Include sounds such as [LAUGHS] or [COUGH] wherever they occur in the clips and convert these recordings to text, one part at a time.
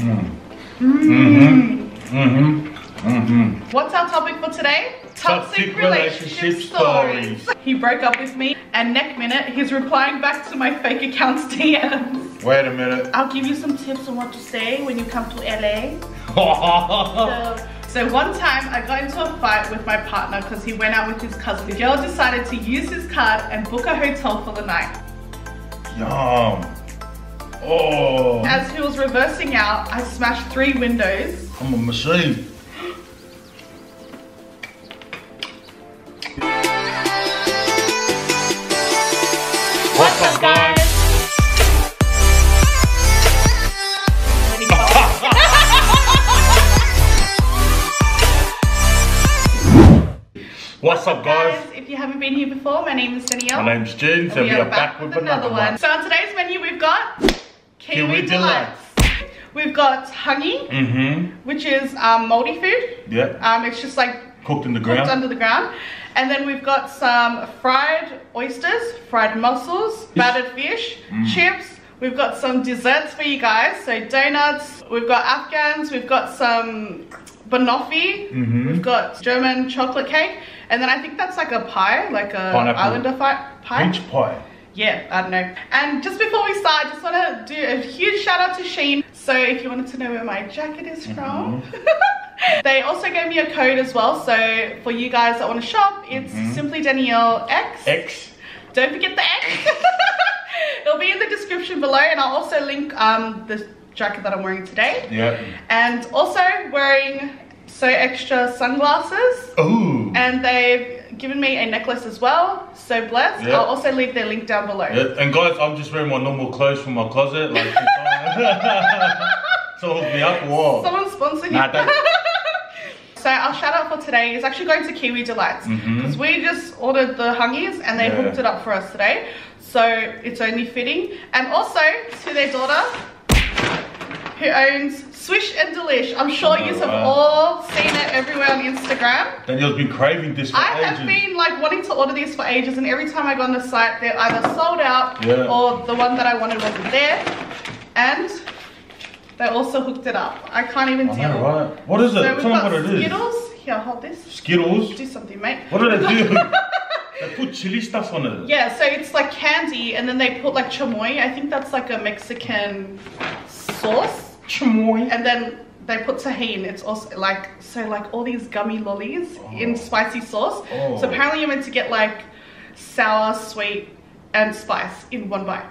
Mm-hmm. Mm-hmm. Mm-hmm. What's our topic for today? Toxic relationship stories. He broke up with me, and next minute he's replying back to my fake account's [LAUGHS] DMs. Wait a minute. I'll give you some tips on what to say when you come to LA. [LAUGHS] So, so one time I got into a fight with my partner because he went out with his cousin. The girl decided to use his card and book a hotel for the night. Yum. Oh, As he was reversing out, I smashed three windows. I'm a machine. What's up, guys? What's up, [LAUGHS] guys? If you haven't been here before, my name is Danielle. My name's James, and we are back with another one. So on today's menu, we've got Kiwi, Kiwi Delights. We've got hangi, Mm-hmm. which is um, Maori food. Yeah. Um, it's just like Cooked in the ground. cooked under the ground. And then we've got some fried oysters, fried mussels, battered fish, Mm. chips. We've got some desserts for you guys. So donuts. We've got Afghans. We've got some banoffee. Mhm. We've got German chocolate cake. And then I think that's like a pie, like a Pineapple. islander pie. Peach pie. Yeah, I don't know. And just before we start, I just want to do a huge shout out to SHEIN. So if you wanted to know where my jacket is from, [LAUGHS] they also gave me a code as well. So for you guys that want to shop, it's simply Danielle X. X. Don't forget the X. [LAUGHS] It'll be in the description below, and I'll also link um, the jacket that I'm wearing today. Yeah. And also wearing so extra sunglasses. Ooh. And they've given me a necklace as well. So blessed. Yeah. I'll also leave their link down below. Yeah, and guys, I'm just wearing my normal clothes from my closet. Like, so [LAUGHS] hook me up. Whoa. Someone sponsor you. Nah, don't- [LAUGHS] so our shout out for today is actually going to Kiwi Delights because we just ordered the hangis and they Mm-hmm. Yeah. hooked it up for us today. So it's only fitting. And also to their daughter who owns Swish and Delish. I'm sure Oh, you have wow. all seen it everywhere on Instagram. Danielle's been craving this for I ages. have been like wanting to order these for ages, and every time I go on the site, they're either sold out Yeah. or the one that I wanted wasn't there. And they also hooked it up. I can't even I deal. know, right? What is it? So Tell me what it is. Skittles. Here, hold this. Skittles? Do something, mate. What do they do? [LAUGHS] they put chili stuff on it. Yeah, so it's like candy, and then they put like chamoy. I think that's like a Mexican sauce, Chamoy. and then they put Tajín. It's also like so like all these gummy lollies in oh. spicy sauce. Oh. So apparently you're meant to get like sour, sweet, and spice in one bite.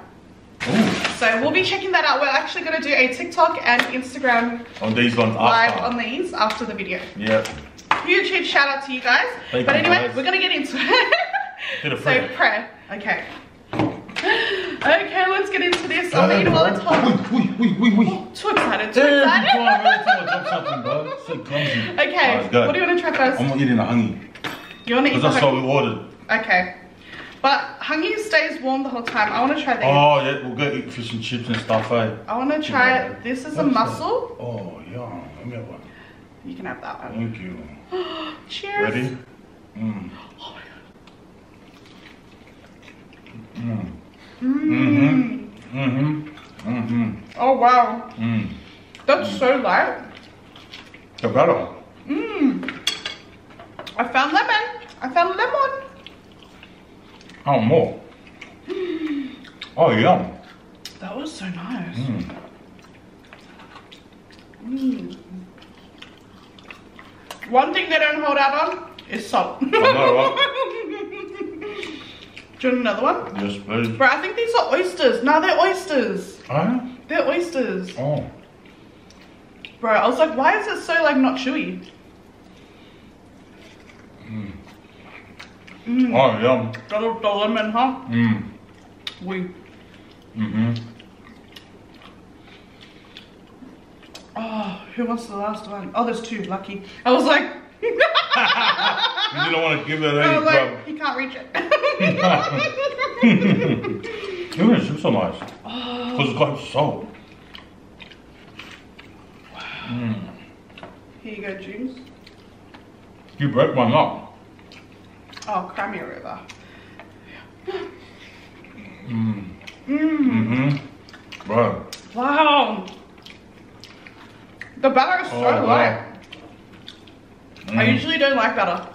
Ooh. So we'll be checking that out. We're actually gonna do a TikTok and Instagram On these ones live after. on these after the video. Yeah. Huge, huge shout out to you guys. Thank but you, anyway, guys. we're gonna get into it. [LAUGHS] So prayer. Okay. Okay, let's get into this. I'll read while it's hot. Wee, wee, wee, wee. Too excited, too Every excited. time, every time drop something, bro. So clumsy. Okay, Alright, go. what do you want to try first? I'm not eating a hangi. you want to eat Because the that's what we ordered. Okay. But hangi stays warm the whole time. I want to try these. Oh, yeah, we'll go eat fish and chips and stuff, eh? I want to try it. This is a What's that? mussel. Oh, yeah. Let me have one. You can have that one. Thank you. [GASPS] Cheers. Ready? Mm. Oh my Mm. Mm. Mm-hmm. Mm-hmm. Oh wow. Mm. That's so light. The better. Mmm. I found lemon. I found lemon. Oh, more. Oh, yum. That was so nice. Mm. Mm. One thing they don't hold out on is salt. [LAUGHS] Do you want another one? Yes, please. Bro, I think these are oysters. No, they're oysters. Huh? They're oysters. Oh. Bro, I was like, why is it so like not chewy? Mm. Oh, yum. Got a- the lemon, huh? Mm. We. Mm-hmm. Oh, who wants the last one? Oh, there's two. Lucky. I was like, [LAUGHS] [LAUGHS] You didn't want to give I any was grub. like, he can't reach it. [LAUGHS] The so nice. oh, Because it's got salt. here you go, Junz. You broke mine up. Oh, Crimea River. Mm. Mmm. Mm-hmm. Bro. Wow. The batter is so Oh, wow. light. I Mm. usually don't like batter.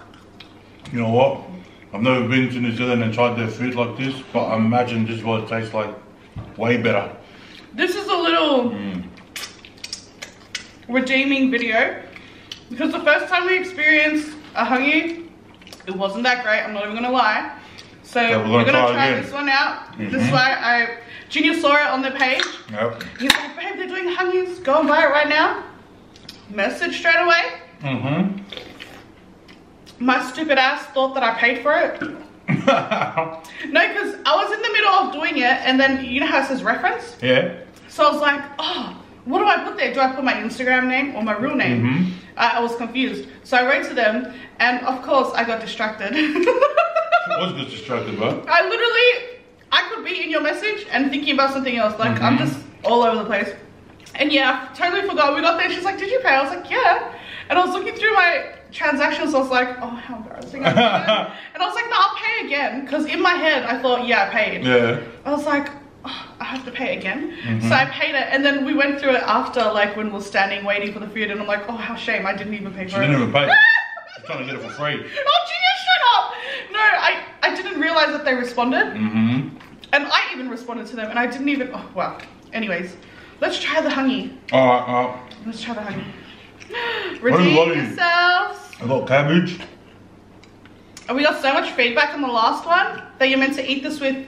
You know what? I've never been to New Zealand and tried their food like this, but I imagine this is what it tastes like. Way better. This is a little Mm. redeeming video because the first time we experienced a hangi, it wasn't that great. I'm not even gonna lie. So So we're we're gonna gonna try try this one out. This is Mhm. why I Junior saw it on the page. Yep. He's like, babe, they're doing hangis, Go and buy it right now. Message straight away. Mm-hmm. My stupid ass thought that I paid for it. [LAUGHS] No, because I was in the middle of doing it, and then you know how it says reference. yeah. So I was like, oh, what do I put there? Do I put my Instagram name or my real name? Mhm. I, I was confused. So I wrote to them, and of course, I got distracted. [LAUGHS] I was just distracted, bro. I literally, I could be in your message and thinking about something else. Like, I'm Mhm. just all over the place. And yeah, I totally forgot. We got there, she's like, did you pay? I was like, yeah. And I was looking through my transactions, I was like, oh, how embarrassing. I [LAUGHS] and I was like, no, I'll pay again. Because in my head, I thought, yeah, I paid. Yeah. I was like, oh, I have to pay again. Mhm. So I paid it, and then we went through it after, like when we were standing waiting for the food, and I'm like, oh, how shame, I didn't even pay She for it. didn't even pay. She's [LAUGHS] trying to get it for free. [LAUGHS] oh, Genius, shut up! No, I, I didn't realize that they responded, Mm-hmm. and I even responded to them, and I didn't even. Oh, well. Anyways, let's try the hangi. Alright, alright. Let's try the hangi. Redeem you yourselves. I got cabbage. And we got so much feedback on the last one that you're meant to eat this with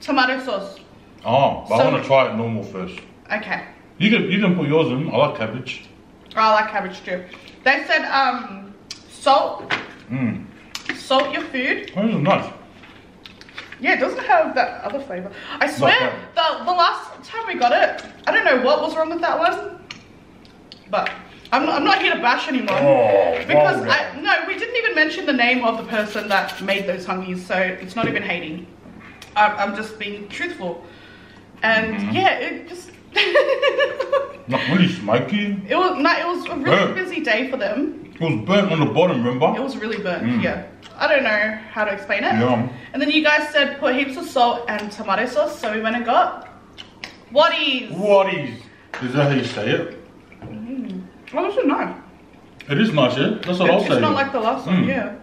tomato sauce. Oh, but I want to try it normal first. Okay. You can you can put yours in. I like cabbage. Oh, I like cabbage too. They said um salt Mm. salt your food. Oh, nice. Yeah, it doesn't have that other flavor. I swear the the last time we got it, I don't know what was wrong with that one. But I'm, I'm not here to bash anyone. Oh, because well I no, we didn't even mention the name of the person that made those hangis, so it's not even hating. I'm, I'm just being truthful. And Mhm. yeah, it just [LAUGHS] Not really smoky. it was no, it was a really Burnt. busy day for them. It was burnt on the bottom, remember? It was really burnt. Mm. Yeah, I don't know how to explain it. Yum. And then you guys said put heaps of salt and tomato sauce, so we went and got Wattie's. What is? That how you say it? Oh, this is nice. It is nice, yeah? That's what I'll It's say. not like the last one, Mm. yeah.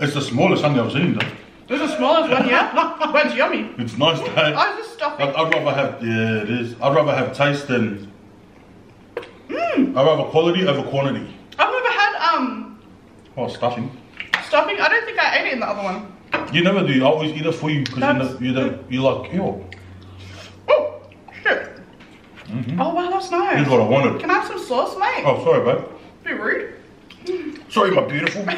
It's the smallest hangi I've seen, though. This is the smallest one, yeah? but it's yummy. It's nice, though. I was just stuffing. I'd, I'd rather have, yeah, it is. I'd rather have taste than. Mm. I'd rather quality over quantity. I've never had um Oh, stuffing. stuffing. I don't think I ate it in the other one. You never do. I always eat it for you because you know, you don't, you like, ew. Oh, shit. Mm-hmm. Oh, wow, that's nice. Here's what I wanted. Can I have some sauce, mate? Oh, sorry, babe. Be rude. Sorry, my beautiful. [LAUGHS]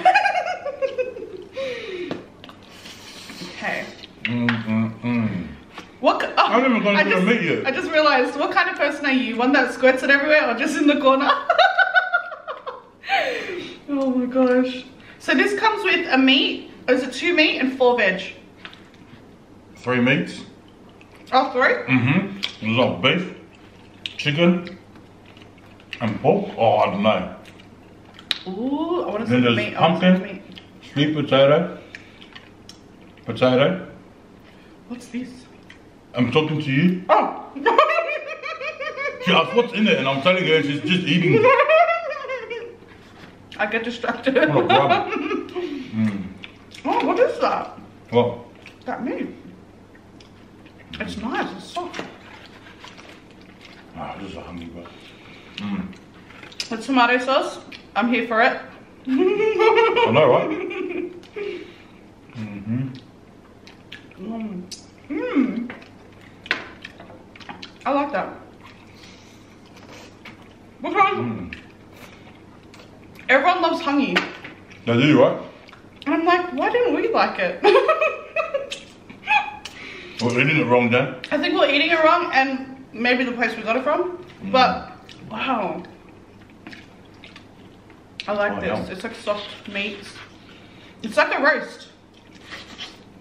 okay. Mm-mm-mm. What? Oh, I haven't even gone I through the just- meat yet. I just realized. What kind of person are you? One that squirts it everywhere, or just in the corner? [LAUGHS] oh my gosh. So this comes with a meat. Or is it two meat and four veg? Three meats. Oh, three. Mm-hmm. There's like beef, chicken, and pork. Oh, I don't know. Ooh, I want to see the meat. I wanna see the pumpkin. meat. Sweet potato, potato. What's this? I'm talking to you. Oh. She asked what's in it, and I'm telling her she's just eating. [LAUGHS] I get distracted. What grub. [LAUGHS] Mm. Oh, what is that? What? That meat. It's nice. It's soft. Ah, this is a hangi bro. Mm. The tomato sauce. I'm here for it. I know, right? [LAUGHS] Mm-hmm. Mm. Mm. I like that. Because Mm. Everyone loves hangi. They do, right? And I'm like, why didn't we like it? [LAUGHS] We're eating it wrong, Dan. I think we're eating it wrong and maybe the place we got it from. But wow. I like Oh, this. yum. It's like soft meat. It's like a roast.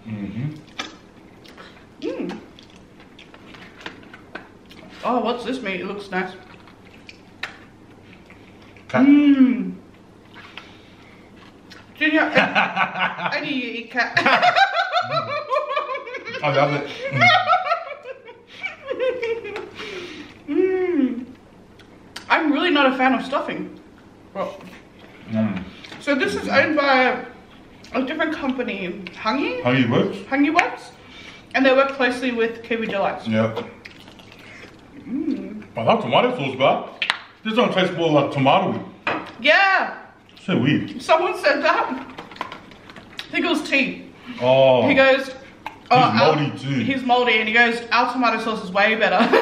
Mm-hmm. Mm. Oh, what's this meat? It looks nice. Mmm. Junior, [LAUGHS] I need you to eat cat. I love it. mm. I'm really not a fan of stuffing. Well, mm. So this is owned by a different company, Hangi. Hangi Works. Hangi Works, and they work closely with Kiwi Delights. Yeah. Mm. I love tomato sauce, but this one tastes more like tomato. Yeah. So weird. someone said that. I think it was T. Oh. He goes, oh, He's our- Maori too. He's Maori, and he goes, our tomato sauce is way better. [LAUGHS]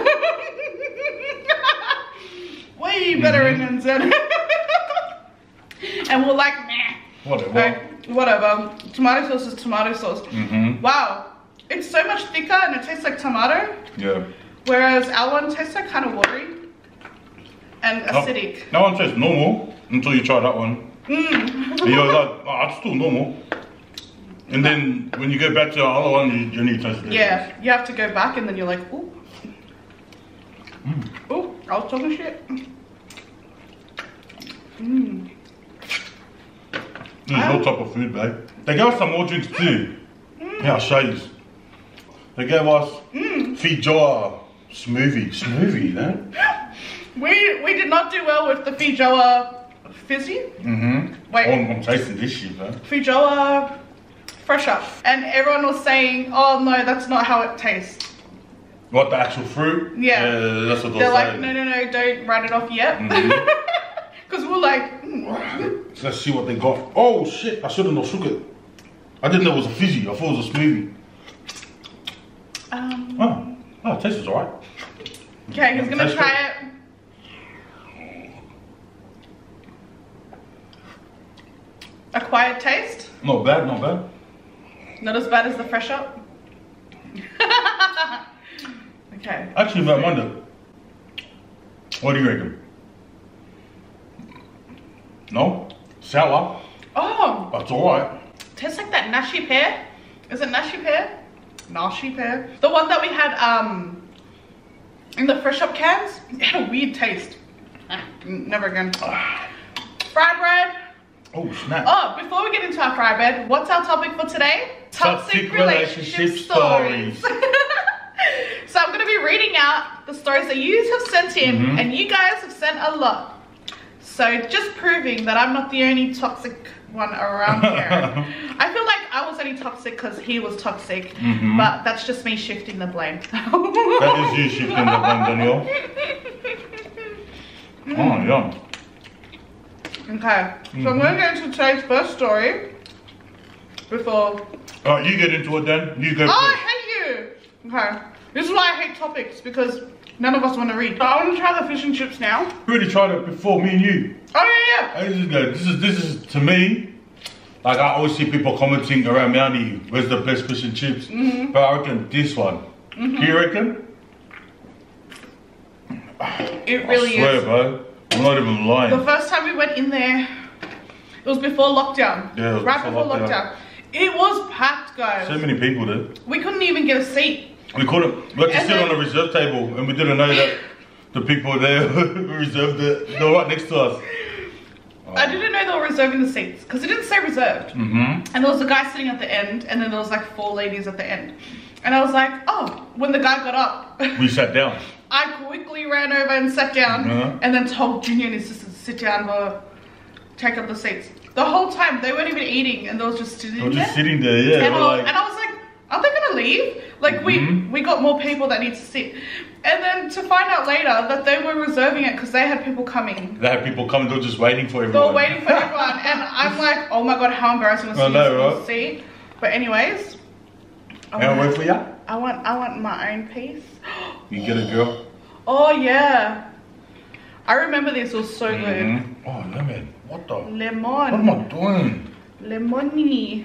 way better Mhm. in Zen. [LAUGHS] and we're like, meh. Whatever. Like, whatever. Tomato sauce is tomato sauce. Mm-hmm. Wow. It's so much thicker and it tastes like tomato, Yeah. whereas our one tastes like kind of watery and No- acidic. That one tastes normal until you try that one. Mm. And you're like, oh, it's still normal. And then when you go back to the other one, you, you need to taste it. Yeah, you have to go back and then you're like, ooh. Mm. Ooh, I was talking shit. Mmm. This is your type of food, babe. They gave us some more drinks too. Yeah, I'll show you. They gave us feijoa smoothie. Smoothie, then? [GASPS] We we did not do well with the feijoa fizzy. Mm-hmm. Wait. I'm, I'm tasting this shit, man. feijoa fresh up. And everyone was saying, oh no, that's not how it tastes. What, the actual fruit? Yeah. that's what They're they're like, no, no, no, don't write it off yet. [LAUGHS] Because we're like, mm. Let's see what they got. Oh shit, I shouldn't have not shook it. I didn't know it was a fizzy. I thought it was a smoothie. um, Oh, oh it tastes alright. okay, he's gonna try it. it. A quiet taste, Not bad, not bad. not as bad as the fresh up. [LAUGHS] okay. Actually, I wonder. What do you reckon? No? Sour, Oh, That's alright. tastes like that nashi pear. Is it nashi pear? Nashi pear. The one that we had um in the fresh up cans. It had a weird taste. Ah, never again. Fried bread. Oh, snap. Oh, before we get into our fry bread, what's our topic for today? Toxic relationship stories. [LAUGHS] so I'm gonna be reading out the stories that you have sent in, Mhm. and you guys have sent a lot. So just proving that I'm not the only toxic one around [LAUGHS] here. I feel like I was only toxic because he was toxic, Mhm. but that's just me shifting the blame. That is you shifting the blame, Daniel. [LAUGHS] Oh, yeah. Okay, so I'm gonna get into today's first story before Alright, you get into it then. You go Oh, I hate you. Okay. This is why I hate topics because none of us want to read. So I want to try the fish and chips now. We already tried it before, me and you. Oh yeah, yeah. This is good. This is this is to me. Like I always see people commenting around Mountie, where's the best fish and chips? Mm-hmm. But I reckon this one. Do you reckon? It really I swear, is. bro. I'm not even lying. The first time we went in there, it was before lockdown. Yeah, it was right before before lockdown. lockdown. It was packed, guys. so many people did. we couldn't even get a seat. We couldn't. We had to sit then- on a reserve table, and we didn't know that the people there [LAUGHS] reserved it. They were right next to us. I didn't know they were reserving the seats because it didn't say reserved. Mm-hmm. And there was a guy sitting at the end, and then there was like four ladies at the end. And I was like, oh, when the guy got up, We sat down. [LAUGHS] I quickly ran over and sat down Uh-huh. and then told Junior and his sister to sit down or take up the seats. The whole time they weren't even eating and they was just sitting were there. just sitting there, yeah. and, we're I, like, and I was like, are they gonna leave? Like Mhm. we we got more people that need to sit. And then to find out later that they were reserving it because they had people coming. they had people coming, they were just waiting for everyone. They were waiting for [LAUGHS] everyone and I'm like, oh my god, how embarrassing see know, this right? seat. But anyways. Can I wait for you? I want I want my own piece. [GASPS] You get a girl. Oh yeah. I remember this was so good. Mhm. Oh, lemon. What the? lemon. What am I doing? Lemony.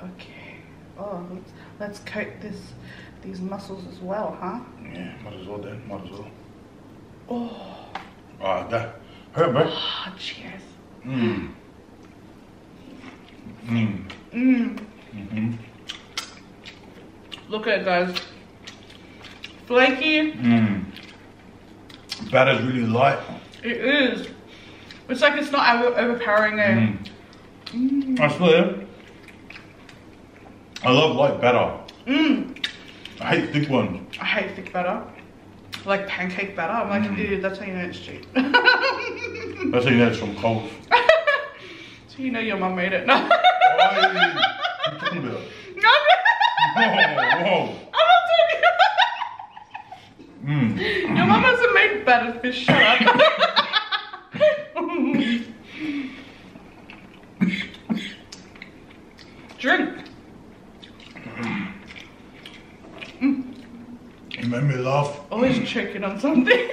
Okay. Oh, let's, let's coat this these muscles as well, huh? Yeah, might as well then. Might as well. Oh, Alright, that. Hurt, bro. ah, cheers. Mmm. Mmm. Mmm. Mm-hmm. Look at it, guys. Flaky. Mmm. Batter's really light. It is. It's like it's not over- overpowering. eh? Mm. I swear. I love light batter. Mmm. I hate thick ones. I hate thick butter. like pancake batter. I'm like, Mm. ew, that's how you know it's cheap. [LAUGHS] That's how you know it's from Coles. [LAUGHS] so you know your mum made it. [LAUGHS] No. What are you talking about? I'm Whoa, whoa. not talking. Mm. Your mum hasn't made battered fish. Shut up. Drink. You made me laugh. Always choking on something.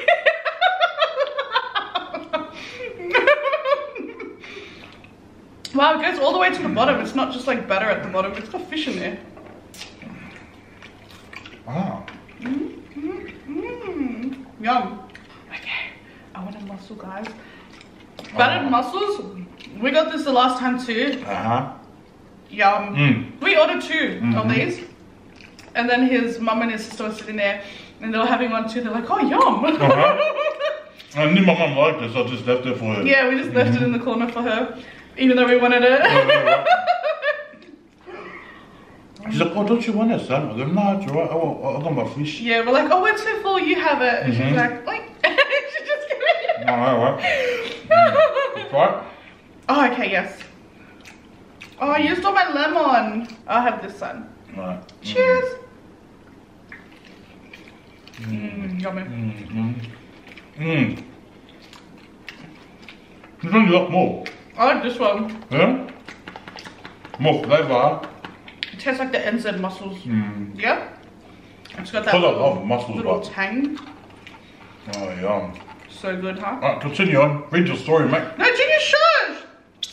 wow, it goes all the way to the bottom. It's not just like butter at the bottom. It's got fish in there. Ah. Mm, yum. Okay, I want a mussel, guys. Battered Oh. mussels. We got this the last time too. Uh-huh. Yum. Mm. We ordered 2 of Mhm. these. And then his mum and his sister were sitting there and they were having one too. They're like, oh, yum. Uh-huh. I knew my mum liked this, so I just left it for her. yeah, we just left it in the corner for her, even though we wanted it. [LAUGHS] Yeah, yeah, right. She's like, oh, don't you want it, son? I go, no, it's alright. I, want, I got my fish. yeah, we're like, oh, we're too full, you have it. And she's Mhm. like, wait. [LAUGHS] she just gave it. No, alright. It's right. Oh, okay, yes. Oh, I used all my lemon. I'll have this one. Right. Cheers. Mmm, yummy. Mm, mm. Mm. There's only a lot more. I like this one. Yeah? More flavour. Tastes like the NZ mussels. Mm. Yeah? It's got that Cause I love mussels, little but- tang. Oh, yum. So good, huh? Alright, continue on. Read your story, mate. No, Junior, shush!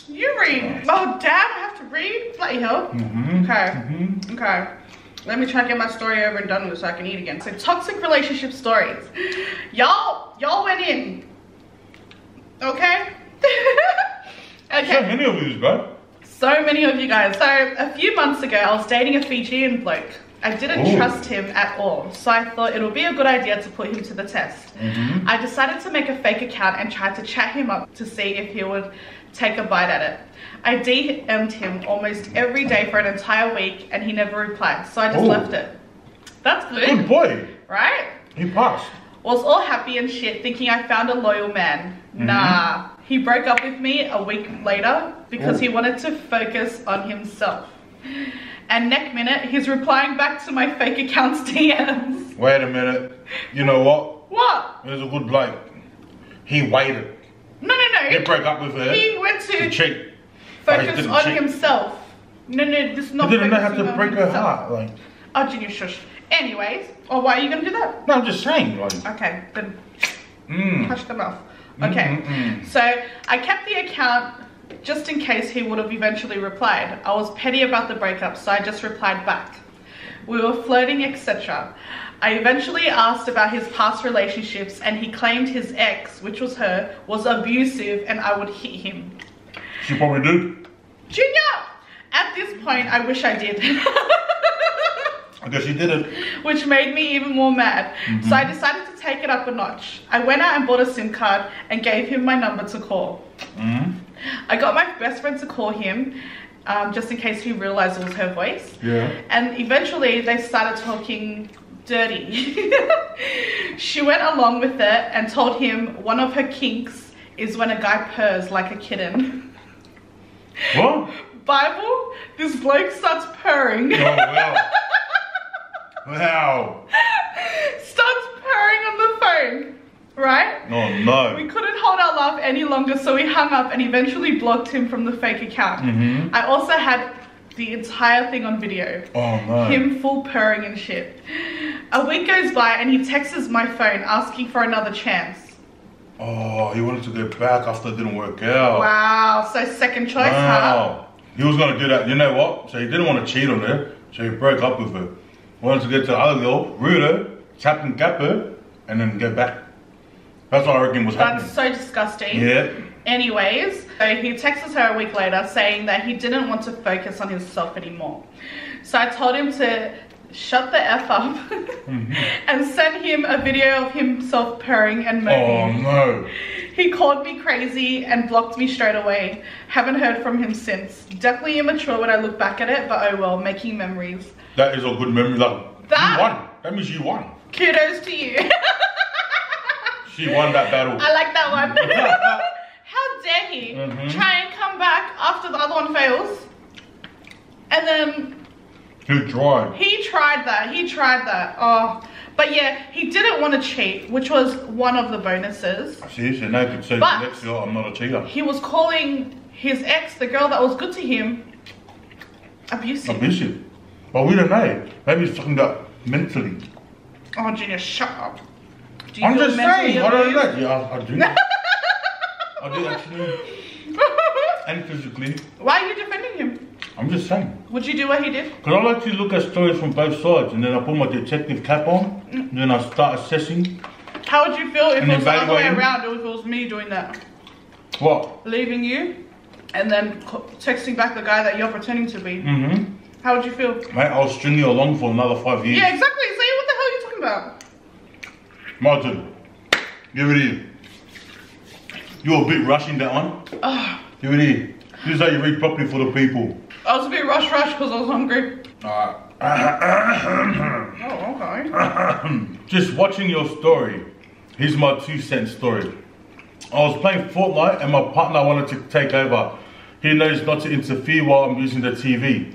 You read. Oh, damn, I have to read? Bloody hell. Mm-hmm. Okay. Mm-hmm. Okay. Let me try to get my story over and done with so I can eat again. So toxic relationship stories. Y'all, y'all went in. Okay? [LAUGHS] So okay. many of these, bro. So many of you guys. So a few months ago, I was dating a Fijian bloke. I didn't Ooh. trust him at all, so I thought it would be a good idea to put him to the test. Mm-hmm. I decided to make a fake account and tried to chat him up to see if he would take a bite at it. I DM'd him almost every day for an entire week and he never replied, so I just Ooh. left it. That's Good good, boy. right? He passed. Was all happy and shit, thinking I found a loyal man. Mm-hmm. Nah. He broke up with me a week later because he wanted to focus on himself. And next minute, he's replying back to my fake account's [LAUGHS] DMs. Wait a minute. You know what? What? There's a good bloke. He waited. No, no, no. He broke up with her He went to to cheat. Focus didn't on cheat. himself. No, no, this is He not didn't know how to break her himself. heart. Like, Oh, Junior, shush. Anyways, oh, why are you gonna do that? no, I'm just saying. Like, Okay, then mm. Hush the mouth. Okay. Mm, mm. So I kept the account just in case he would have eventually replied. I was petty about the breakup, so I just replied back. We were flirting, etc. I eventually asked about his past relationships, and he claimed his ex, which was her, was abusive and I would hit him. She probably did. Junior! At this point, I wish I did. [LAUGHS] I guess he did it. which made me even more mad. So I decided to take it up a notch. I went out and bought a SIM card and gave him my number to call. Mm. I got my best friend to call him um, just in case he realized it was her voice. Yeah. And eventually they started talking dirty. [LAUGHS] she went along with it and told him one of her kinks is when a guy purrs like a kitten. [LAUGHS] What? Bible, this bloke starts purring. Oh, wow. [LAUGHS] wow. starts purring on the phone, right? Oh, no. We couldn't hold our laugh any longer, so we hung up and eventually blocked him from the fake account. Mm-hmm. I also had the entire thing on video. Oh, no. Him full purring and shit. A week goes by and he texts my phone asking for another chance. Oh, he wanted to get back after it didn't work out. Wow, so second choice, huh? Wow. He was gonna do that. You know what? So he didn't want to cheat on her, so he broke up with her. Wanted to get to the other girl, root her, tap and cap her, and then get back. That's what I reckon was That's happening. so disgusting. Yeah. Anyways, so he texts her a week later saying that he didn't want to focus on himself anymore. So I told him to shut the F up [LAUGHS] mm-hmm. and send him a video of himself purring and moaning. Oh no. He called me crazy and blocked me straight away. Haven't heard from him since. Definitely immature when I look back at it, but oh well, making memories. That is a good memory. Like, That- you won. That means you won. Kudos to you. [LAUGHS] She won that battle. I like that one. [LAUGHS] How dare he Mhm. try and come back after the other one fails? And then He tried. he tried that. He tried that. Oh, but yeah, he didn't want to cheat, which was one of the bonuses. See, so now you could say But- next year I'm not a cheater. He was calling his ex, the girl that was good to him, abusive. Abusive. But we don't know. Maybe he's fucking up mentally. Oh, Junior, shut up. Do you I'm just saying. I don't abused? know. Yeah, I, do. [LAUGHS] I do actually. [LAUGHS] And physically. Why are you defending him? I'm just saying. Would you do what he did? Because I like to look at stories from both sides and then I put my detective cap on and then I start assessing How would you feel if it was the other way around, or if it was me doing that? what? Leaving you, and then texting back the guy that you're pretending to be. Mm-hmm. How would you feel? Mate, I'll string you along for another five years. Yeah, exactly. Say what the hell are you talking about? Martin, give it here. You're a bit rushing that one. Ah. Ugh. Give it here. This is how you read properly for the people. I was a bit rush rush because I was hungry. Alright. [COUGHS] Oh, okay. [COUGHS] Just watching your story. Here's my two cent story. I was playing Fortnite and my partner wanted to take over. He knows not to interfere while I'm using the TV.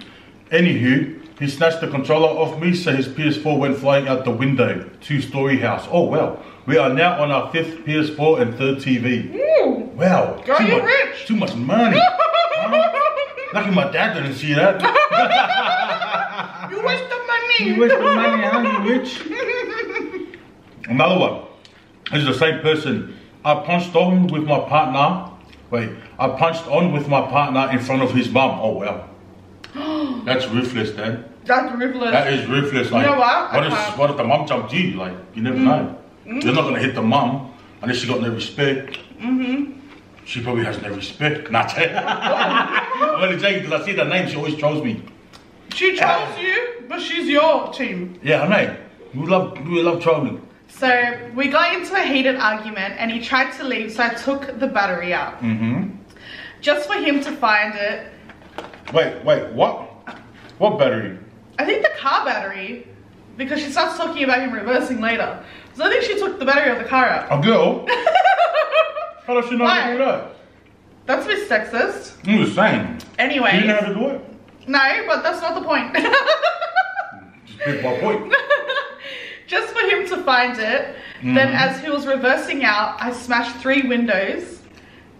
Anywho, he snatched the controller off me, so his PS4 went flying out the window. Two story house. Oh well. We are now on our fifth PS4 and third TV. Ooh. Wow. Girl, too you much, rich. Too much money. Huh? [LAUGHS] Lucky my dad didn't see that. [LAUGHS] You waste the money. You waste the money, huh? You rich. [LAUGHS] Another one. This is the same person. I punched on with my partner. Wait, I punched on with my partner in front of his mum. Oh well. [GASPS] That's ruthless, then. That's ruthless. That is ruthless. Like, know what? What what if the mom jumped you? Like, you never know. You're not gonna hit the mom unless she got no respect. Mm-hmm. She probably has no respect. [LAUGHS] Nah, I'm only joking because I see the name. She always trolls me. she chose you, but she's your team. Yeah, I know. We love, we love trolling. So we got into a heated argument, and he tried to leave, so I took the battery out Mm-hmm. just for him to find it. Wait, wait, what? What battery? I think the car battery, because she starts talking about him reversing later. So I think she took the battery of the car out. A girl? [LAUGHS] How does she know how to do that? That's a bit sexist. I'm just saying. Anyway, you know how to do it? no, but that's not the point. [LAUGHS] Just my point. [LAUGHS] Just for him to find it. Then, Mhm. as he was reversing out, I smashed three windows.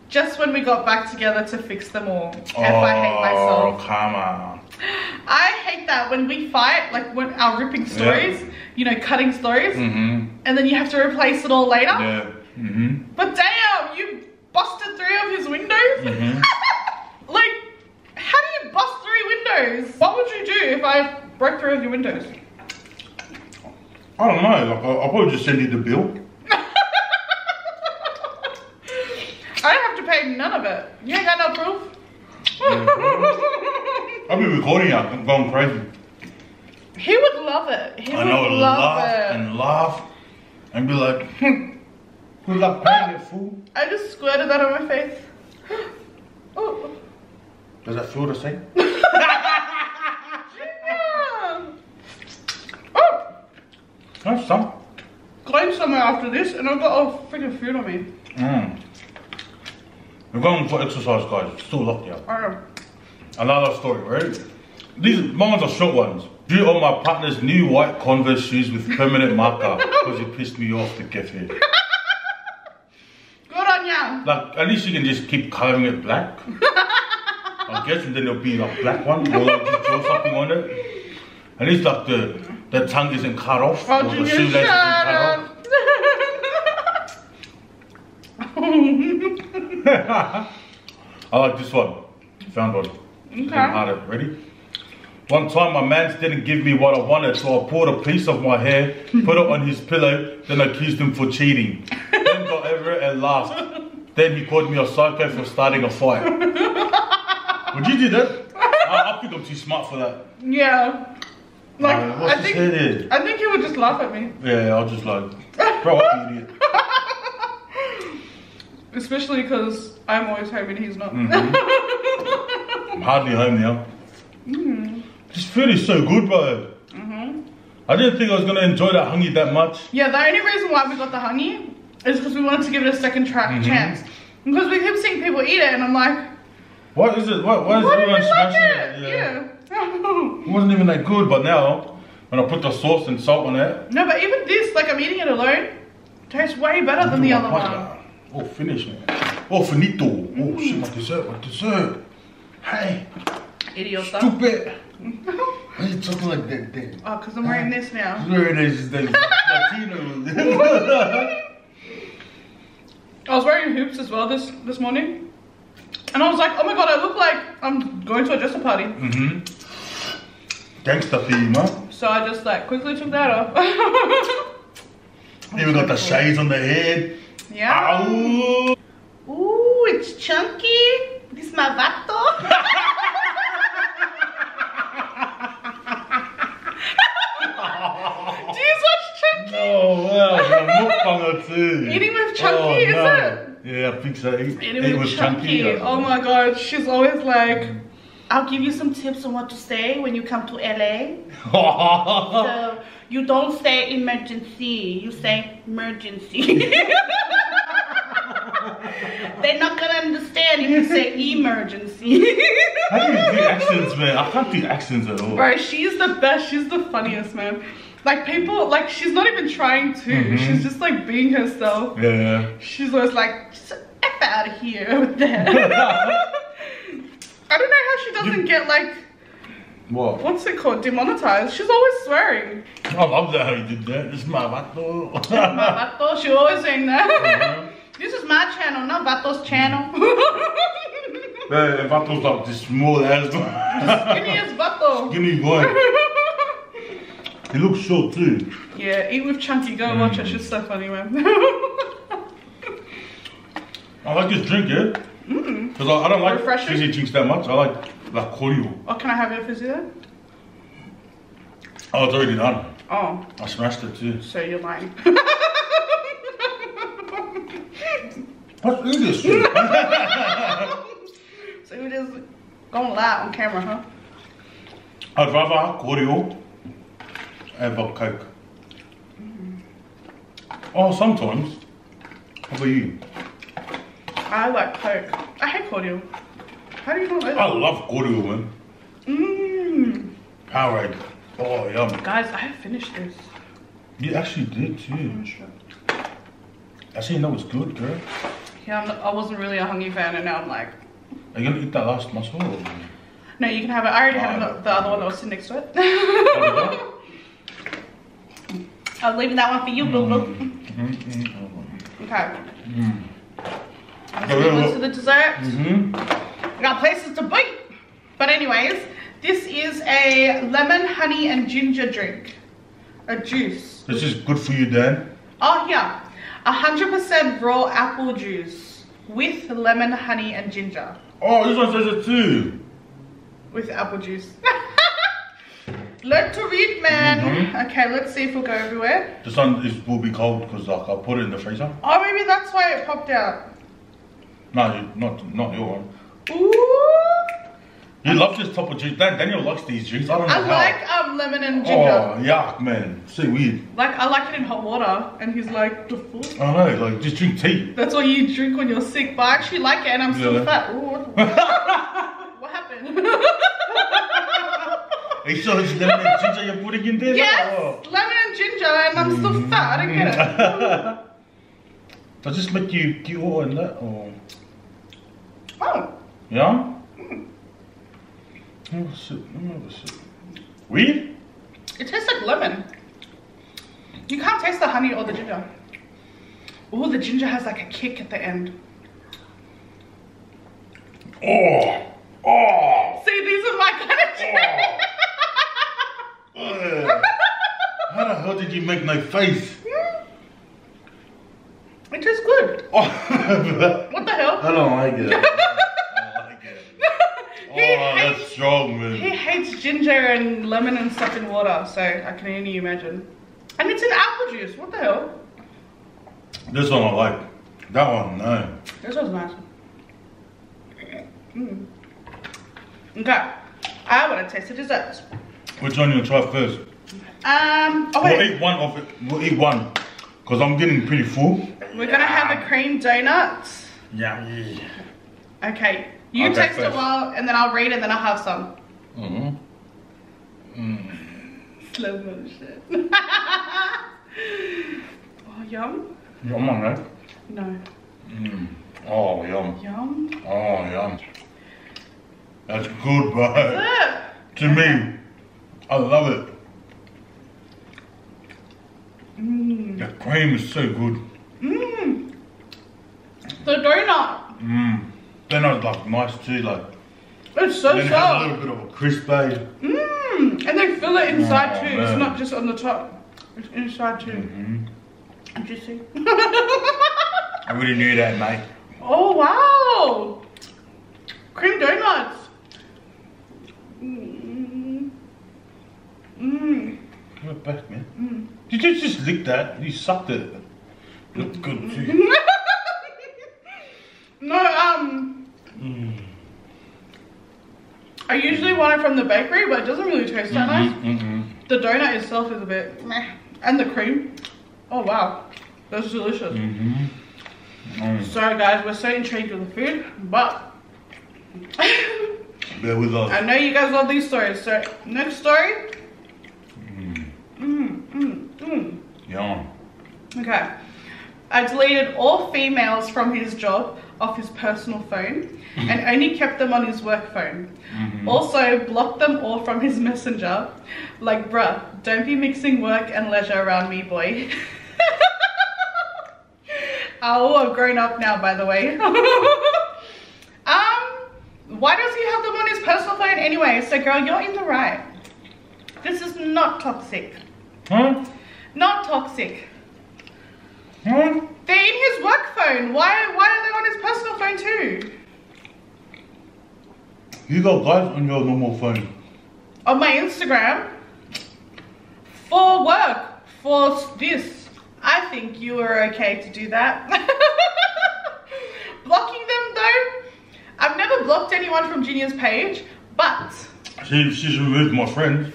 Just when we got back together to fix them all. If I hate myself. Oh, come on. [GASPS] I hate that when we fight, like when our ripping stories, you know, cutting stories, Mm-hmm. and then you have to replace it all later. Yeah. Mm-hmm. But damn, you busted three of his windows? Mhm. [LAUGHS] like, how do you bust three windows? What would you do if I broke three of your windows? I don't know. Like, I'll, I'll probably just send you the bill. [LAUGHS] I have pay none of it. You ain't got no proof. I'll be recording you. I'm going crazy. he would love it. He I would know. love Laugh it. and laugh and be like, hmm, good luck paying it, fool. I just squirted that on my face. [GASPS] oh. Does that feel the same? [LAUGHS] Yeah. Oh. That's some. Going somewhere after this, and I've got all freaking food on me. Mm. We're going for exercise, guys. It's still locked out. Another story, right? These ones are short ones. Due on my partner's new white Converse shoes with permanent marker [LAUGHS] because it pissed me off to get it. Good on ya. Like, at least you can just keep coloring it black. [LAUGHS] I guess, and then there'll be like black one, or like just draw something on it. At least like the the tongue isn't cut off, Oh, or the shoelace isn't cut off. up. [LAUGHS] I like this one. Found one. Okay. Harder. Ready? One time my man didn't give me what I wanted, so I pulled a piece of my hair, put it on his pillow, then accused him for cheating. then got over it and laughed. Then he called me a psycho for starting a fight. Would you do that? I, I think I'm too smart for that. yeah. Like, Uh, what's I think. I think he would just laugh at me. Yeah, I'll just like, bro, idiot. Especially because I'm always home and he's not. Mm-hmm. I'm [LAUGHS] hardly home now. This food is so good, bro. Mhm. I didn't think I was gonna enjoy that hangi that much. Yeah, the only reason why we got the hangi is because we wanted to give it a second tra- Mhm. chance. Because we keep seeing people eat it, and I'm like, What is it? What, why is why everyone we like smashing it? it? Yeah. It wasn't even that good, but now when I put the sauce and salt on it, no, but even this, like I'm eating it alone, tastes way better than the other one. Oh, finish man. Oh, finito. Oh shit, my dessert, my dessert. Hey, Idiota. stupid. [LAUGHS] Why are you talking like that? that? Oh, because I'm wearing this now. Where it is, the Latino. [LAUGHS] I was wearing hoops as well this this morning, and I was like, oh my god, I look like I'm going to a dresser party. mm-hmm. You, man. So I just like quickly took that off. [LAUGHS] Even got the shades on the head. Yeah. Ow. Ooh, it's chunky. This is my vato. [LAUGHS] Do you watch Chunky? No, well, the mukbanger too. Eating with Chunky, oh, is no. it? Yeah, I think so. Eat, Eating eat with Chunky. Oh my god, she's always like, I'll give you some tips on what to say when you come to LA. [LAUGHS] So you don't say emergency, you say emergency. [LAUGHS] They're not gonna understand if you say emergency. How do you do accents, man? I can't do accents at all. Bro, she's the best. She's the funniest, man. Like people, like she's not even trying to. Mhm. She's just like being herself. Yeah. She's always like, "Just F out of here with that. [LAUGHS] [LAUGHS] I don't know how she doesn't get like, what? what's it called, demonetized. She's always swearing. I love that how you did that. This is my vato. My vato, she always saying that. Mhm. [LAUGHS] this is my channel, not Vato's channel. [LAUGHS] Yeah, vato's like this small ass. [LAUGHS] Skinniest Vato. Skinny boy. He looks short too. Yeah, eat with Chunky. Go watch her. She's so funny, man. I like this drink, yeah. Because I, I don't like fizzy drinks that much. I like like cordial. oh, can I have your fizzy then? Oh, it's already done. Oh, I smashed it too. so you're lying. [LAUGHS] What's in this shit? [LAUGHS] so you just going lie on camera, huh? I'd rather cordial over Coke. Mm-hmm. Oh, sometimes. How about you? I like Coke. I hate cordial. How do you not like I love cordial, man. Mmm. Powerade. Oh, yum. Guys, I have finished this. You actually did too. I see know it's good, girl. Yeah, I'm I wasn't really a hangi fan, and now I'm like, Are you gonna eat that last muscle? or- no, you can have it. I already had the- the other one that was sitting next to it. Oh, [LAUGHS] I'm leaving that one for you, boo boo. Mm-hmm. Okay. Mm. To the dessert. Mm-hmm. We got places to be. But anyways, this is a lemon, honey, and ginger drink. A juice. This is good for you, Dan. Oh yeah, 100% raw apple juice with lemon, honey, and ginger. Oh, this one says it too. With apple juice. [LAUGHS] Learn to read, man. Mhm. Okay, let's see if we'll go everywhere. This one is will be cold because like I put it in the freezer. Oh, maybe that's why it popped out. No, you, not not your one. Ooh. You love this type of juice. Daniel likes these drinks. I don't know I how. like um lemon and ginger. Oh yuck, man. So weird. Like I like it in hot water, and he's like, the fuck? I know, like just drink tea. That's what you drink when you're sick. But I actually like it, and I'm still Yeah. fat. Ooh, [LAUGHS] what, happened? Are you sure it's lemon and ginger you're putting in there? yes, Oh. lemon and ginger, and I'm still fat. I don't get it. [LAUGHS] Does this make you cute and that or Oh, yeah? Hmm. Oh shit, let me have a sip. Weird? it tastes like lemon. You can't taste the honey or the ginger. Oh, the ginger has like a kick at the end. Oh! Oh! See, these are my kind of oh. drinks. Ugh. How the hell did you make my face? Hmm. It tastes good. Oh. [LAUGHS] What the hell? I don't like it. [LAUGHS] I don't like it. he, Oh, hates, that's strong, he hates ginger and lemon and stuff in water, so I can only imagine. And it's in apple juice. What the hell? This one I like. That one, no. This one's nice. Mm. Okay, I want to taste the desserts. Which one you want to try first? Um, oh We'll eat one of it. We'll eat one. Because I'm getting pretty full. We're gonna have a cream donut. Yummy. Yeah. Okay, you I'll go taste it first. well, and then I'll read and then I'll have some. Mm-hmm. Mm. Slow motion. [LAUGHS] oh, yum? Yum on that. No. Mm. Oh, yum. Yum? Oh, yum. That's good, bro. Ugh. To me, I love it. Mmm. The cream is so good. Mmm. The donut. Mmm. Then I like nice too, like. It's so then it a soft. little bit of a crisp base. Mmm. And they fill it inside Oh, too. It's not just on the top. It's inside too. hmm Did you see? I really knew that, mate. oh wow. Cream donuts. Mmm. Mmm. Give it back, man. Mmm. Did you just lick that? You sucked it. Looked good too. [LAUGHS] no, um, Mm. I usually want it from the bakery, but it doesn't really taste that nice. Mm-mm. The donut itself is a bit meh. And the cream. Oh wow. That's delicious. Mm. Sorry guys, we're so intrigued with the food, but [LAUGHS] Bear with us. I know you guys love these stories. So next story. Mm. Mm, mm, mm. Yum. Okay. I deleted all females from his job off his personal phone [LAUGHS] and only kept them on his work phone. Mhm. Also blocked them all from his messenger. Like, bruh, don't be mixing work and leisure around me, boy. [LAUGHS] oh, I've grown up now, by the way. [LAUGHS] um, why does he have them on his personal phone anyway? So, girl, you're in the right. This is not toxic. Huh? Not toxic. Huh? They're in his work phone. Why, why are they on his personal phone too? You got guys on your normal phone. On my Instagram. For work. For this. I think you are okay to do that. [LAUGHS] Blocking them though. I've never blocked anyone from Junior's page, but She, she's removed my friend.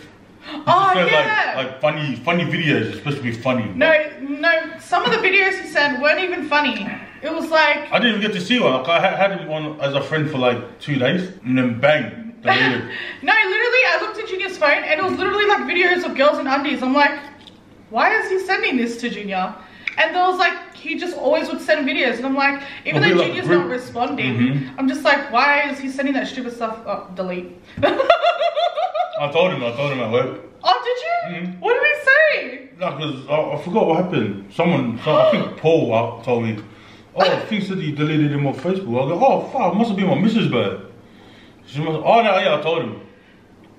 Oh, yeah. Like, like funny, funny videos. It's supposed to be funny. no, no. Some of the videos he sent weren't even funny. It was like I didn't even get to see one. Like, I had- had him on as a friend for like two days, and then bang, deleted. [LAUGHS] no, literally, I looked at Junior's phone and it was literally like videos of girls in undies. I'm like, why is he sending this to Junior? And there was like, he just always would send videos. And I'm like, even though like Junior's not responding, Mhm. I'm just like, why is he sending that stupid stuff? Oh, delete. [LAUGHS] I told him. I told him at work. oh, did you? Mhm. What did he say? No, because I, I forgot what happened. Someone, so I think [GASPS] Paul uh, told me, oh, think said you deleted him on Facebook. I go, oh, fuck, it must have been my missus, bird. She must, oh, no, yeah, I told him.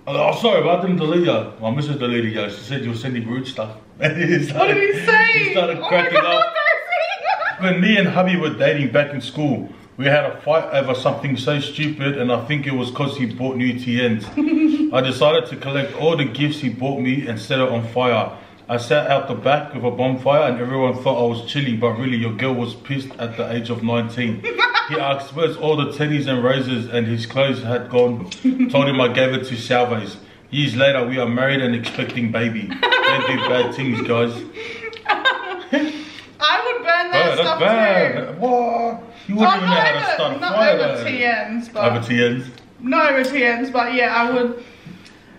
I go, oh, sorry, but I didn't delete you. My missus deleted you. She said you were sending rude stuff. [LAUGHS] He What did he say? He started oh cracking my God, up. When me and hubby were dating back in school, we had a fight over something so stupid, and I think it was because he bought new TNs. [LAUGHS] I decided to collect all the gifts he bought me and set it on fire. I sat out the back with a bonfire, and everyone thought I was chilling, but really, your girl was pissed at the age of 19. [LAUGHS] He asked where's all the teddies and roses, and his clothes had gone. Told him I gave it to Salvos. Years later, we are married and expecting baby. Don't do bad things, guys. [LAUGHS] I would burn that Oh, stuff that's too. What? You Oh, wouldn't even know how to start a fire. not over. TNs, but Over TNs. not over TNs, but yeah, I would.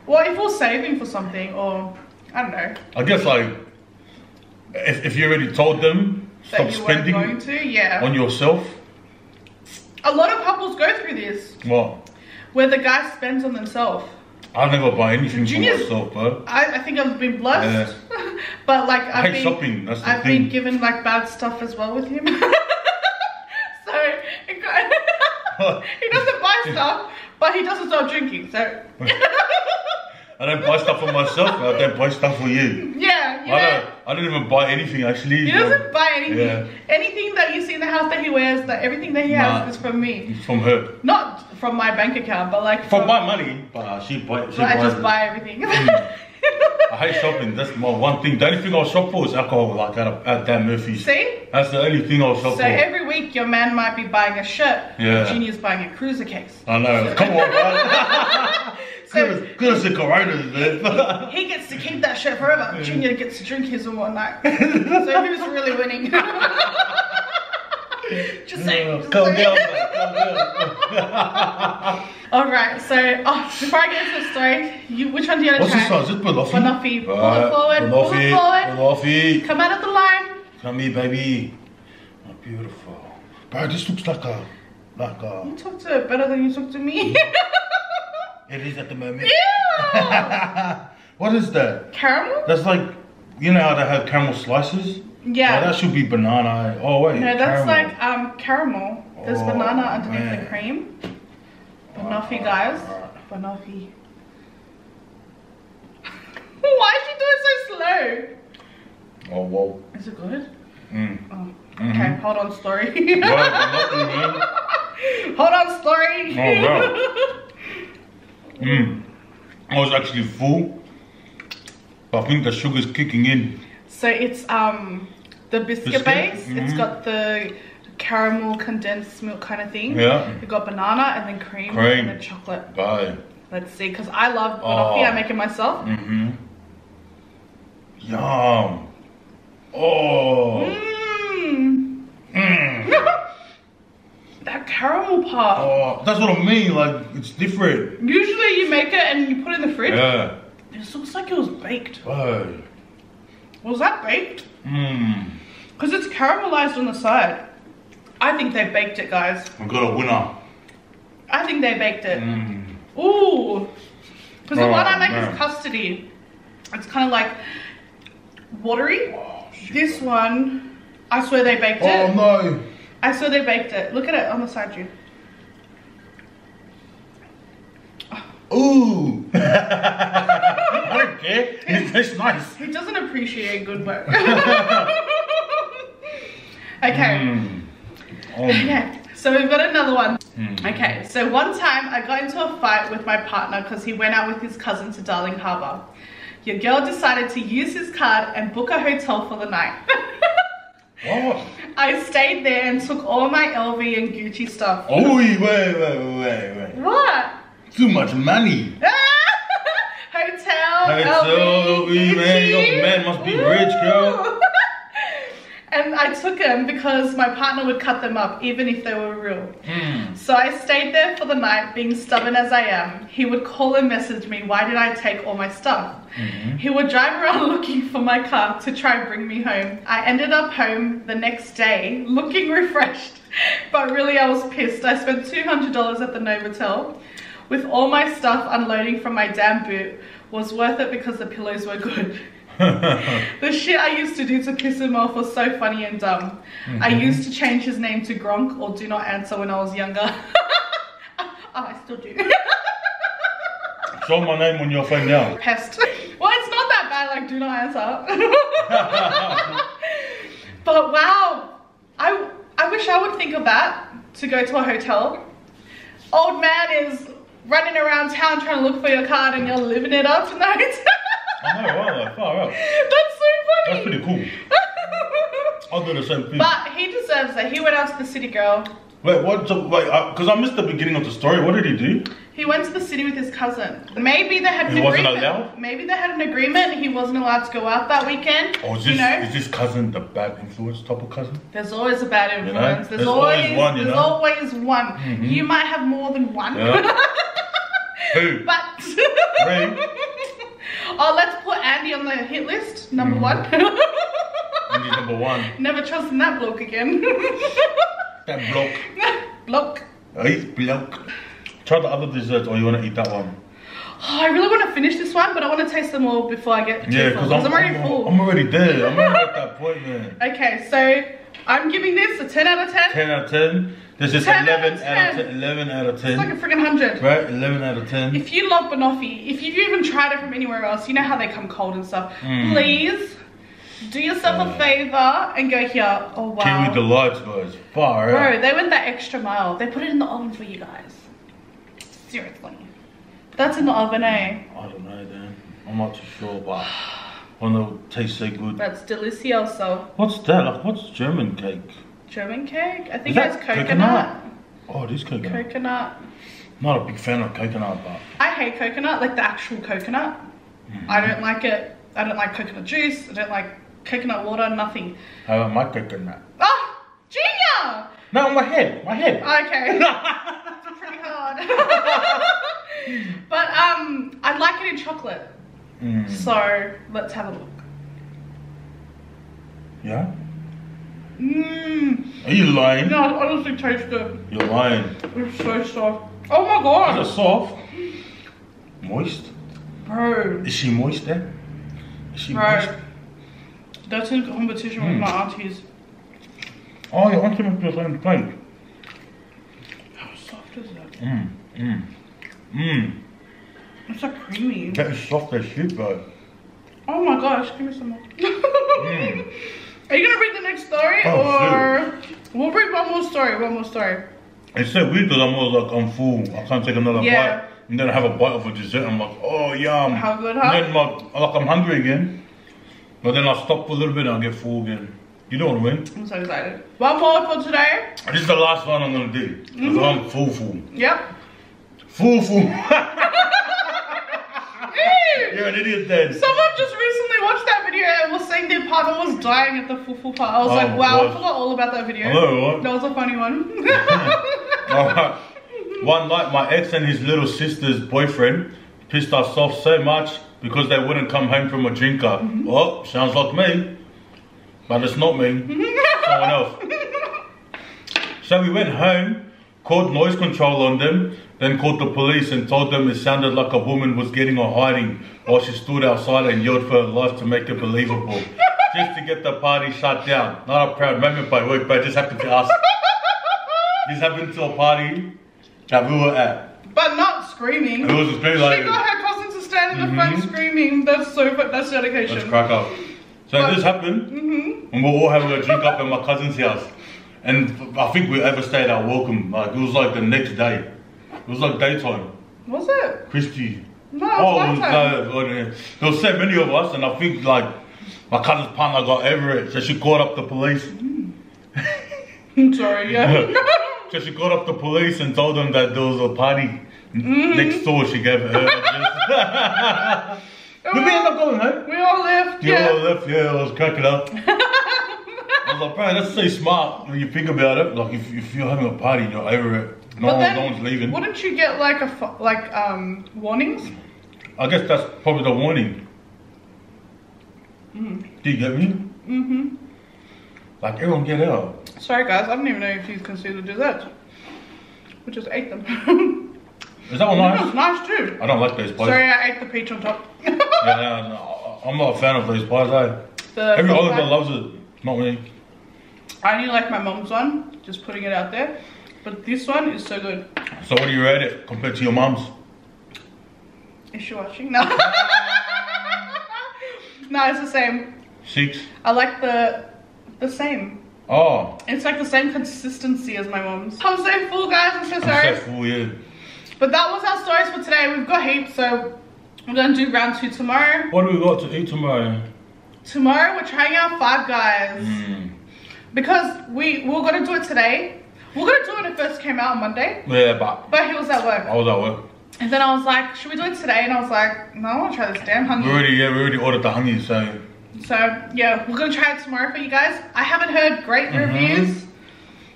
Well, if we're saving for something, or I don't know, I guess like if, if you already told them stop you weren't going spending to, yeah. on yourself, A lot of couples go through this, well, where the guy spends on themselves. I'll never buy anything for myself, bro. I, I think I've been blessed, [LAUGHS] but like I I've hate been, shopping. That's the I've thing. been given like bad stuff as well with him. [LAUGHS] so it got- [LAUGHS] he doesn't buy stuff, but he doesn't stop drinking. So [LAUGHS] I don't buy stuff for myself. I don't buy stuff for you. yeah, you I know. don't. I don't even buy anything actually. He doesn't buy anything. Yeah. Anything that you see in the house that he wears, that everything that he Nah. has is from me. It's from her. Not from my bank account, but like For from, my money, but she buy. She but I just it. buy everything. Mm. [LAUGHS] I hate shopping. That's my one thing. The only thing I'll shop for is alcohol, like at, a, at Dan Murphy's. see? That's the only thing I'll shop So for. every week your man might be buying a shirt. Yeah. Junior's buying a cruiser case. I know. Come on, man. So good, as, good as the coronas, man. he gets to keep that shirt forever. Junior gets to drink his in one night. so who's really winning? [LAUGHS] [LAUGHS] just saying. just Calm down. Calm down. [LAUGHS] All right. So oh, before I get into the story, you, which one do you want to What's try? this one? Is this Banoffee? Banoffee. Pull it forward, pull it forward. Banoffee. Come out of the line. Come here, baby. Oh, beautiful. Bro, this looks like a, like a, You talk to it better than you talk to me. [LAUGHS] it is at the moment. Ew! what is that? Caramel? That's like, you know how they have caramel slices? Yeah. Oh, that should be banana. Oh, wait. No, that's caramel. like um caramel. There's Oh, banana underneath man. the cream. Banoffee, Alright, guys. alright. Banoffee. [LAUGHS] Why is she doing so slow? Oh, whoa. Is it good? Mm. Oh. Mhm. Okay, hold on, story. Well, Banoffee, man. hold on, story. Oh, wow. [LAUGHS] Mm. I was actually full. But I think the sugar's kicking in. So it's um the biscuit, Biscuit? base. It's Mhm. got the caramel condensed milk kind of thing. Yeah. You got banana and then cream, Cream. and then chocolate. Bye. Let's see, because I love banoffee. Oh. I make it myself. Mm-hmm. Yum. Oh. Mmm. Mm. [LAUGHS] that caramel part. Oh, that's what I mean. Like it's different. Usually you make it and you put it in the fridge. Yeah. This looks like it was baked. Oh. Was that baked? Mmm. Because it's caramelized on the side. I think they baked it, guys. We got a winner. I think they baked it. Mm. Ooh. Because the one I make man. is custody. It's kind of like watery. Oh. This one, I swear they baked Oh it. Oh no. I swear they baked it. Look at it on the side, you. Ooh. I don't care. It tastes nice. He doesn't appreciate good work. [LAUGHS] [LAUGHS] okay. Mm. Oh. [LAUGHS] Okay. So we've got another one. Mm. Okay. So one time I got into a fight with my partner because he went out with his cousin to Darling Harbour. Your girl decided to use his card and book a hotel for the night. [LAUGHS] What? I stayed there and took all my LV and Gucci stuff. Oh, wait, wait, wait, wait. What? Too much money. [LAUGHS] Hotel, Hotel, LV, LV, man, your Gucci. man must be rich, girl. And I took them because my partner would cut them up even if they were real. Mm. So I stayed there for the night, being stubborn as I am. He would call and message me, why did I take all my stuff? Mhm. He would drive around [LAUGHS] looking for my car to try and bring me home. I ended up home the next day looking refreshed, [LAUGHS] but really I was pissed. I spent $200 at the Novotel with all my stuff unloading from my damn boot was worth it because the pillows were good. [LAUGHS] [LAUGHS] The shit I used to do to piss him off was so funny and dumb. I Mhm. used to change his name to Gronk or Do Not Answer when I was younger. [LAUGHS] oh, I still do. [LAUGHS] Show my name on your phone now. Pest. Well, it's not that bad, like, Do Not Answer. but wow, I, I wish I would think of that to go to a hotel. Old man is running around town trying to look for your card and you're living it up tonight. I know, wow, far out. That's so funny. That's pretty cool. [LAUGHS] I'll do the same thing. But he deserves it. He went out to the city girl. Wait, what? So, wait, because I missed the beginning of the story. What did he do? He went to the city with his cousin. Maybe they had an He wasn't agreement. allowed? Maybe they had an agreement. He wasn't allowed to go out that weekend. Or is you this, know, is this cousin the bad influence type of cousin? there's always a bad You know? influence. There's, There's always, always one, you There's know? always one. Mhm. You might have more than one. Yeah. [LAUGHS] Who? but? [LAUGHS] oh, let's put Andy on the hit list. Number Mhm. one. [LAUGHS] Andy number one. Never trusting that bloke again. [LAUGHS] That bloke. [LAUGHS] bloke. Oh, he's bloke. Try the other desserts or you want to eat that one? Oh, I really want to finish this one, but I want to taste them all before I get Yeah, because I'm, already I'm, full. I'm already there. I'm already at that point, man. Okay, so I'm giving this a 10 out of 10. 10 out of 10. This is 10 out 11 out of 10. 10. 11 out of 10. It's like a freaking 100. right? 11 out of 10. If you love banoffee, if you've even tried it from anywhere else, you know how they come cold and stuff. Mm. Please do yourself a Mm. favor and go here. Oh wow. Kiwi Delights, guys. Far Bro, out. they went that extra mile. They put it in the oven for you guys. Seriously. That's in the oven, eh? I don't know, Dan. I'm not too sure, but I know it tastes so good. That's delicioso. What's that? Like, what's German cake? German cake. I think Is it has coconut. coconut? Oh, it is coconut. Coconut. Not a big fan of coconut, but I hate coconut, like the actual coconut. Mm-hmm. I don't like it. I don't like coconut juice. I don't like coconut water. Nothing. I don't like my coconut. Oh, Junior. No, my head, my head. Okay. [LAUGHS] It's pretty hard. [LAUGHS] but um, I like it in chocolate. Mm. So let's have a look. Yeah? Mmm. Are you lying? No, it honestly taste good. You're lying. It's so soft. Oh my Is god. it soft? Moist? Bro. Is she moist then? Is she Bro. moist? That's in competition with Mm. my aunties. Oh, your auntie must be the same thing. How soft is that? Mmm, mmm, mmm. It's so creamy. That is soft as shit, bro. Oh my gosh, give me some more. [LAUGHS] Mm. Are you gonna read the next story Oh, or we'll read one more story, one more story. It's so weird because I'm always like, I'm full. I can't take another Yeah. bite. And then I have a bite of a dessert. I'm like, oh, yum. How good, And then like, like I'm hungry again. But then I stop for a little bit and I get full again. You know what I mean? I'm so excited. One more for today. This is the last one I'm gonna do. Because Mm-hmm. I'm full, full. Yep. Full, full. [LAUGHS] You're an idiot then. Someone just recently watched that video and was saying their partner was dying at the fufu part. I was Oh, like, wow, I forgot all about that video. Right? That was a funny one. [LAUGHS] One night, my ex and his little sister's boyfriend pissed us off so much because they wouldn't come home from a drinker. Mm-hmm. Oh, sounds like me. But it's not me. [LAUGHS] Someone else. So we went home, called noise control on them, then called the police and told them it sounded like a woman was getting or hiding while she stood outside and yelled for her life to make it believable. [LAUGHS] Just to get the party shut down. Not a proud moment by work, but it just happened to us. [LAUGHS] This happened to a party that we were at. but not screaming. It was a very She like got her cousin to stand in the front Mhm. screaming. That's so that's let's dedication. crack up. So But- this happened, Mm-hmm. and we we're all having a drink up at my cousin's house. And I think we overstayed our welcome. Like it was like the next day. It was like daytime. Was it? Crispy. No, Oh, it it was was, nighttime. no, oh, yeah. there was so many of us, and I think like my cousin's partner got over it, so she called up the police. I'm [LAUGHS] sorry, yeah. [LAUGHS] So she called up the police and told them that there was a party Mm-hmm. next door. She gave her. [LAUGHS] Did we end up going home? we all left, Yeah, yeah. I left. Yeah, I was cracking up. I was like, bro, that's so smart when you think about it. Like, if, if you're having a party, you're over it. No, But then, no one's leaving. Wouldn't you get like a like um warnings? I guess that's probably the warning. Mm. Do you get me? Mm-hmm. Like, everyone get out. Sorry guys, I don't even know if you can see the desserts. We just ate them. Is that one That was nice? nice too. I don't like those pies. Sorry, I ate the peach on top. [LAUGHS] Yeah, no, no, I'm not a fan of these pies. Eh? The Every Islander pie. loves it. Not me. I only like my mom's one, just putting it out there. But this one is so good. So, what do you rate it compared to your mom's? Is she watching? No. [LAUGHS] no, it's the same. Six. I like the the same. Oh, It's like the same consistency as my mom's. I'm so full, guys. I'm so sorry. I'm so full, yeah. But that was our stories for today. We've got heaps, so we're gonna do round two tomorrow. What do we got to eat tomorrow? Tomorrow we're trying out Five Guys Mm. because we, we're gonna do it today. We were gonna do it when it first came out on Monday, Yeah, but but he was at work. I was at work. And then I was like, should we do it today? And I was like, no, I wanna try this damn We already, yeah, we already ordered the honey, so So yeah, we're gonna try it tomorrow for you guys. I haven't heard great Mhm. reviews.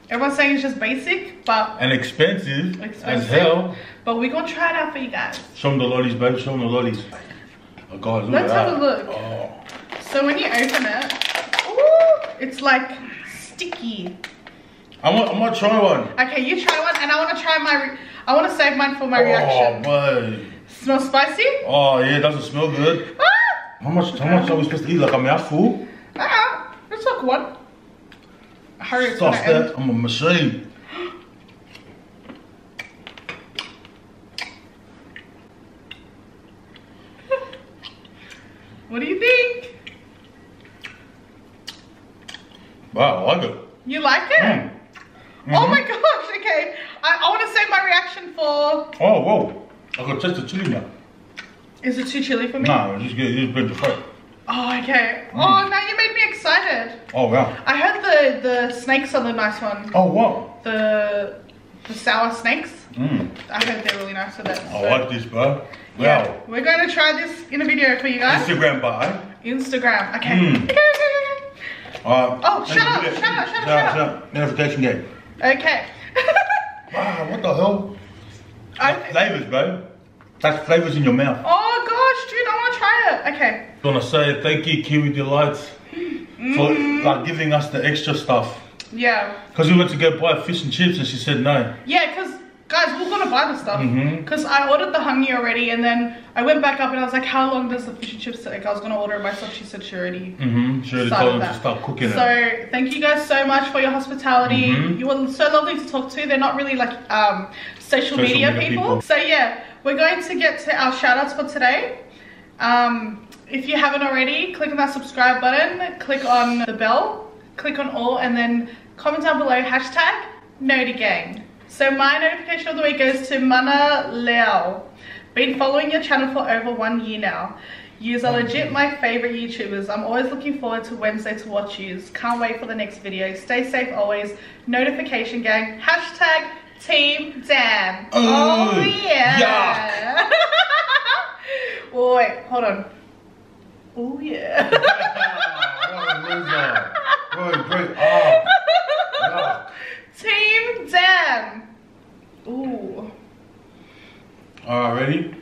Everyone's saying it's just basic, but and expensive, expensive. as hell. but we're gonna try it out for you guys. Show them the lollies, babe. Show them the lollies. Oh, guys, look Let's have that. a look. Oh. So when you open it, ooh, it's like sticky. I want, I want to try one. Okay, you try one, and I want to try my. I want to save mine for my reaction. Oh, boy. Smells spicy? Oh, yeah, it doesn't smell good. Ah! How much, how much are we supposed to eat? Like a mouthful? Ah, let's look one. Hurry, it's Stop gonna that. I'm a machine. [GASPS] What do you think? Wow, I like it. You like it? Mm. Oh Mhm. my gosh, okay. I, I want to save my reaction for. Oh, whoa. I got taste the chili now. Is it too chilly for me? Nah, just get, just bring the. Oh, okay. Mm. Oh, now you made me excited. Oh wow. I heard the the snakes are the nice one. Oh wow. The the sour snakes. Mm. I heard they're really nice with it. I so- like this, bro. Wow. Yeah, we're going to try this in a video for you guys. Instagram eh? Instagram. Okay. Mm. [LAUGHS] Okay, Alright. Oh, shut up, shut up, shut up, shut up. Notification game. Okay. [LAUGHS] Wow, what the hell? I- flavors, bro. That's flavors in your mouth. oh gosh, dude, I want to try it. Okay. I want to say thank you, Kiwi Delights, for mm. like giving us the extra stuff. Yeah. Because we went to go buy fish and chips and she said no. Yeah, because guys, we we're gonna buy the stuff. Because I ordered the honey already, and then I went back up and I was like, "How long does the fish and chips take?" I was gonna order it myself. She said she already. Mm-hmm. She already started told them to cooking it. So thank you guys so much for your hospitality. Mhm. You were so lovely to talk to. They're not really like um, social, Social media, media people. people. So yeah, we're going to get to our shout outs for today. Um, if you haven't already, click on that subscribe button, click on the bell, click on all, and then comment down below hashtag NotiGang. So my notification of the week goes to Mana Leo. Been following your channel for over one year now. Yous are legit my favorite YouTubers. I'm always looking forward to Wednesday to watch yous. Can't wait for the next video. Stay safe always. Notification gang. Hashtag Team Dan. Oh, oh yeah. oh, [LAUGHS] wait, hold on. Oh yeah. [LAUGHS] what a loser. What a great ah. yuck. [LAUGHS] Team Dan. Ooh. Alright, ready?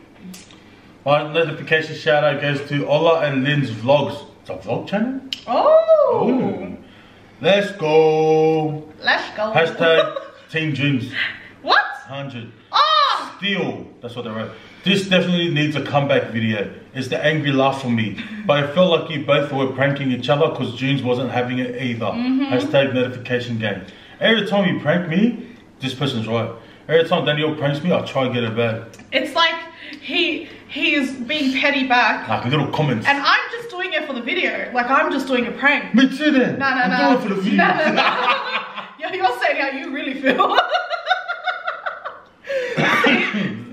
My notification shout out goes to Ola and Lynn's vlogs. It's a vlog channel? Oh. Ooh. Let's go. Let's go. Hashtag [LAUGHS] Team Dreams What? 100. Oh. Ah. Still, that's what they wrote. This definitely needs a comeback video. It's the angry laugh for me. But I felt like you both were pranking each other because Junz wasn't having it either. Mm-hmm. Hashtag notification gang. Every time you prank me, this person's right. Every time Daniel pranks me, I try and get it back. It's like he he's being petty back, Like little comments. and I'm just doing it for the video. Like I'm just doing a prank. me too then. No, no, I'm no. doing it for the views. No, no, no. [LAUGHS] you're, you're saying how you really feel. [LAUGHS]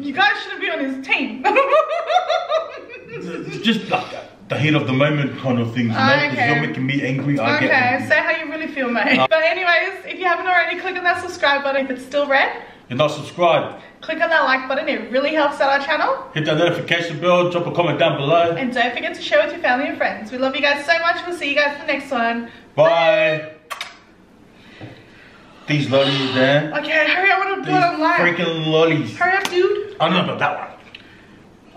you guys shouldn't be on his team. [LAUGHS] Just like the heat of the moment kind of things, you know? Okay. you're making me angry, I get okay, angry. say how you really feel, mate. Uh, but anyways, if you haven't already, click on that subscribe button if it's still red. You're not subscribed. Click on that like button, it really helps out our channel. Hit that notification bell, drop a comment down below. And don't forget to share with your family and friends. We love you guys so much. We'll see you guys in the next one. Bye. These lollies there. Okay, hurry up, I want to do it online. freaking lollies. Hurry up, dude. Oh no, about that one.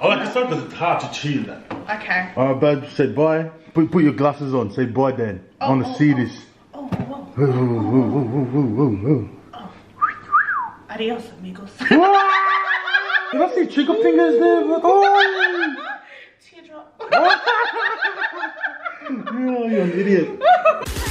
I like this one because it's hard to chew that. Okay. Uh, Alright, bud, say bye. Put, put your glasses on. Say bye, Dan. I Oh, want to oh, see oh. this. Oh, oh, oh, oh. whoa. Adios, amigos. [LAUGHS] Did I see trigger fingers there? Oh, Teardrop. [LAUGHS] oh you're an idiot. [LAUGHS]